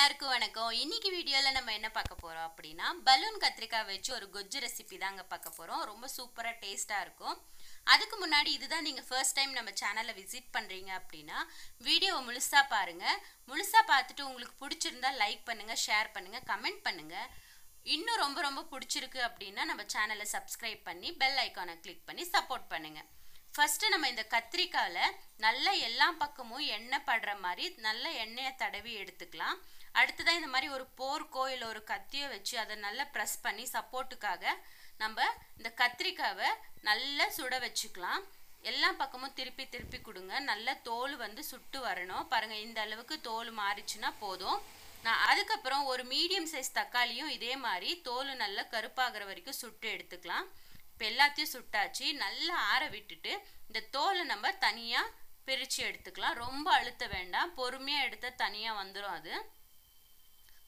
எல்லாருக்கும் வணக்கம். இன்னைக்கு வீடியோவில் நம்ம என்ன பார்க்க போகிறோம் அப்படின்னா பலூன் கத்திரிக்காய் வச்சு ஒரு கொஜ்ஜு ரெசிபி தாங்க பார்க்க போகிறோம் ரொம்ப சூப்பராக டேஸ்ட்டாக இருக்கும். அதுக்கு முன்னாடி இதுதான் நீங்கள் ஃபர்ஸ்ட் டைம் நம்ம சேனலை விசிட் பண்ணுறீங்க அப்படின்னா வீடியோவை முழுசாக பாருங்கள் முழுசாக பார்த்துட்டு உங்களுக்கு பிடிச்சிருந்தா லைக் பண்ணுங்கள் ஷேர் பண்ணுங்கள் கமெண்ட் பண்ணுங்கள் இன்னும் ரொம்ப ரொம்ப பிடிச்சிருக்கு அப்படின்னா நம்ம சேனலை சப்ஸ்கிரைப் பண்ணி பெல் ஐக்கானை கிளிக் பண்ணி சப்போர்ட் பண்ணுங்கள் ஃபஸ்ட்டு நம்ம இந்த கத்திரிக்காயில் நல்லா எல்லா பக்கமும் எண்ணெய் படுற மாதிரி நல்ல எண்ணெயை தடவி எடுத்துக்கலாம். அடுத்ததாக இந்த மாதிரி ஒரு போர்க்கோ இல்லை ஒரு கத்தியோ வச்சு அதை நல்லா ப்ரெஸ் பண்ணி சப்போர்ட்டுக்காக நம்ம இந்த கத்திரிக்காவை நல்லா சுட வச்சுக்கலாம். எல்லா பக்கமும் திருப்பி திருப்பி கொடுங்க. நல்ல தோல் வந்து சுட்டு வரணும். பாருங்கள் இந்த அளவுக்கு தோல் மாறிச்சுன்னா போதும். நான் அதுக்கப்புறம் ஒரு மீடியம் சைஸ் தக்காளியும் இதே மாதிரி தோல் நல்லா கருப்பாகிற வரைக்கும் சுட்டு எடுத்துக்கலாம். இப்போ எல்லாத்தையும் சுட்டாச்சு. நல்லா ஆற விட்டுட்டு இந்த தோலை நம்ம தனியாக பிரித்து எடுத்துக்கலாம். ரொம்ப அழுத்த வேண்டாம். பொறுமையாக எடுத்தால் தனியாக வந்துடும் அது.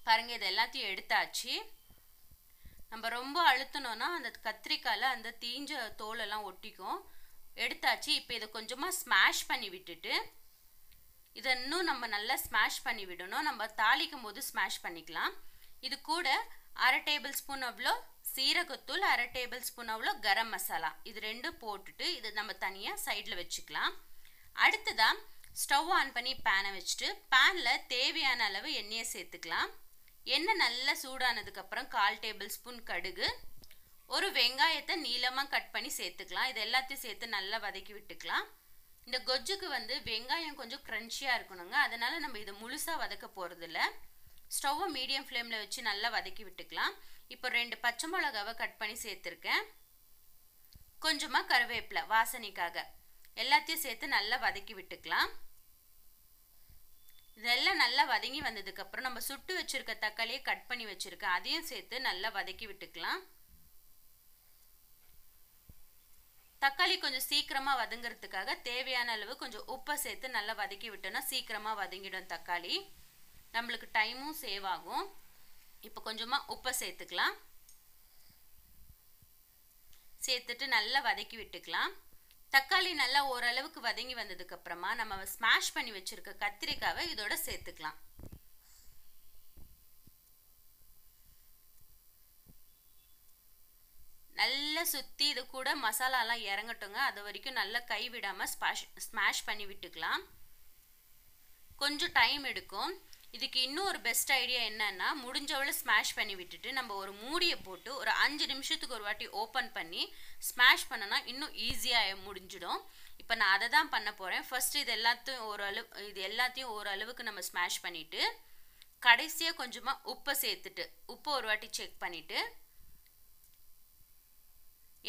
பாருங்கள் இது எல்லாத்தையும் எடுத்தாச்சு. நம்ம ரொம்ப அழுத்தணும்னா அந்த கத்திரிக்காயில் அந்த தீஞ்ச தோலெல்லாம் ஒட்டிக்கும். எடுத்தாச்சு இப்போ இதை கொஞ்சமாக ஸ்மாஷ் பண்ணி விட்டுட்டு இதை இன்னும் நம்ம நல்லா ஸ்மாஷ் பண்ணி விடணும். நம்ம தாளிக்கும் போது ஸ்மாஷ் பண்ணிக்கலாம். இது கூட அரை டேபிள் ஸ்பூன் அவ்வளோ சீரகத்தூள் அரை டேபிள் ஸ்பூன் அவ்வளோ கரம் மசாலா. இது ரெண்டும் போட்டுட்டு இது நம்ம தனியாக சைடில் வச்சுக்கலாம். அடுத்ததாக ஸ்டவ் ஆன் பண்ணி பேனை வச்சுட்டு பேனில் தேவையான அளவு எண்ணெயை சேர்த்துக்கலாம். எண்ணெய் நல்லா சூடானதுக்கப்புறம் கால் டேபிள் ஸ்பூன் கடுகு ஒரு வெங்காயத்தை நீளமாக கட் பண்ணி சேர்த்துக்கலாம். இது எல்லாத்தையும் சேர்த்து நல்லா வதக்கி விட்டுக்கலாம். இந்த கொஜ்ஜுக்கு வந்து வெங்காயம் கொஞ்சம் க்ரன்ச்சியாக இருக்கணுங்க. அதனால் நம்ம இதை முழுசாக வதக்க போகிறதில்ல ஸ்டவ்வை மீடியம் ஃப்ளேமில் வச்சு நல்லா வதக்கி விட்டுக்கலாம். இப்போ ரெண்டு பச்சை மிளகாவை கட் பண்ணி சேர்த்துருக்கேன். கொஞ்சமாக கருவேப்பிலை வாசனைக்காக. எல்லாத்தையும் சேர்த்து நல்லா வதக்கி விட்டுக்கலாம். இதெல்லாம் நல்லா வதங்கி வந்ததுக்கப்புறம் நம்ம சுட்டு வச்சுருக்க தக்காளியை கட் பண்ணி வச்சுருக்கேன் அதையும் சேர்த்து நல்லா வதக்கி விட்டுக்கலாம். தக்காளி கொஞ்சம் சீக்கிரமாக வதங்குறதுக்காக தேவையான அளவு கொஞ்சம் உப்பை சேர்த்து நல்லா வதக்கி விட்டோம்னா சீக்கிரமாக வதங்கிடும் தக்காளி. நம்மளுக்கு டைமும் சேவ் ஆகும். இப்போ கொஞ்சமாக உப்பை சேர்த்துக்கலாம். சேர்த்துட்டு நல்லா வதக்கி விட்டுக்கலாம். தக்காளி நல்லா ஓரளவுக்கு வதங்கி வந்ததுக்கப்புறமா நம்ம ஸ்மாஷ் பண்ணி வச்சுருக்க கத்திரிக்காவை இதோட சேர்த்துக்கலாம். நல்லா சுற்றி இது கூட மசாலாலாம் இறங்கட்டுங்க. அது வரைக்கும் நல்லா கை விடாமல் ஸ்மாஷ் ஸ்மாஷ் பண்ணி விட்டுக்கலாம். கொஞ்சம் டைம் எடுக்கும். இதுக்கு இன்னும் ஒரு பெஸ்ட் ஐடியா என்னன்னா முடிஞ்சவளை ஸ்மாஷ் பண்ணி விட்டுட்டு நம்ம ஒரு மூடியை போட்டு ஒரு அஞ்சு நிமிஷத்துக்கு ஒரு வாட்டி ஓப்பன் பண்ணி ஸ்மாஷ் பண்ணனா இன்னும் ஈஸியாக முடிஞ்சிடும். இப்போ நான் அதை தான் பண்ண போகிறேன் ஃபர்ஸ்ட் இது எல்லாத்தையும் ஓரளவு இது எல்லாத்தையும் ஓரளவுக்கு நம்ம ஸ்மாஷ் பண்ணிவிட்டு கடைசியாக கொஞ்சமாக உப்பை சேர்த்துட்டு உப்பை ஒரு வாட்டி செக் பண்ணிவிட்டு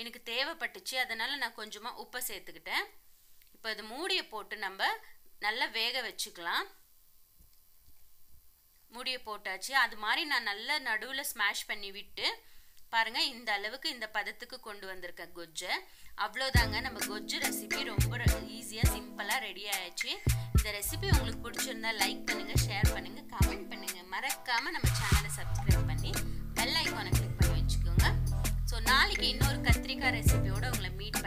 எனக்கு தேவைப்பட்டுச்சு அதனால் நான் கொஞ்சமாக உப்பை சேர்த்துக்கிட்டேன். இப்போ இது மூடியை போட்டு நம்ம நல்லா வேக வச்சுக்கலாம். மூடியை போட்டாச்சு. அது மாதிரி நான் நல்லா நடுவில் ஸ்மாஷ் பண்ணி விட்டு பாருங்கள் இந்த அளவுக்கு இந்த பதத்துக்கு கொண்டு வந்திருக்கேன் கொஜ்ஜை. அவ்வளோதாங்க. நம்ம கொஜ்ஜு ரெசிபி ரொம்ப ஈஸியாக சிம்பிளாக ரெடி ஆயிடுச்சு இந்த ரெசிபி உங்களுக்கு பிடிச்சிருந்தா லைக் பண்ணுங்கள் ஷேர் பண்ணுங்கள் கமெண்ட் பண்ணுங்கள் மறக்காமல் நம்ம சேனலை சப்ஸ்கிரைப் பண்ணி பெல் ஐக்கானை கிளிக் பண்ணி வச்சுக்கோங்க. ஸோ நாளைக்கு இன்னொரு கத்திரிக்காய் ரெசிபியோடு உங்களை மீட்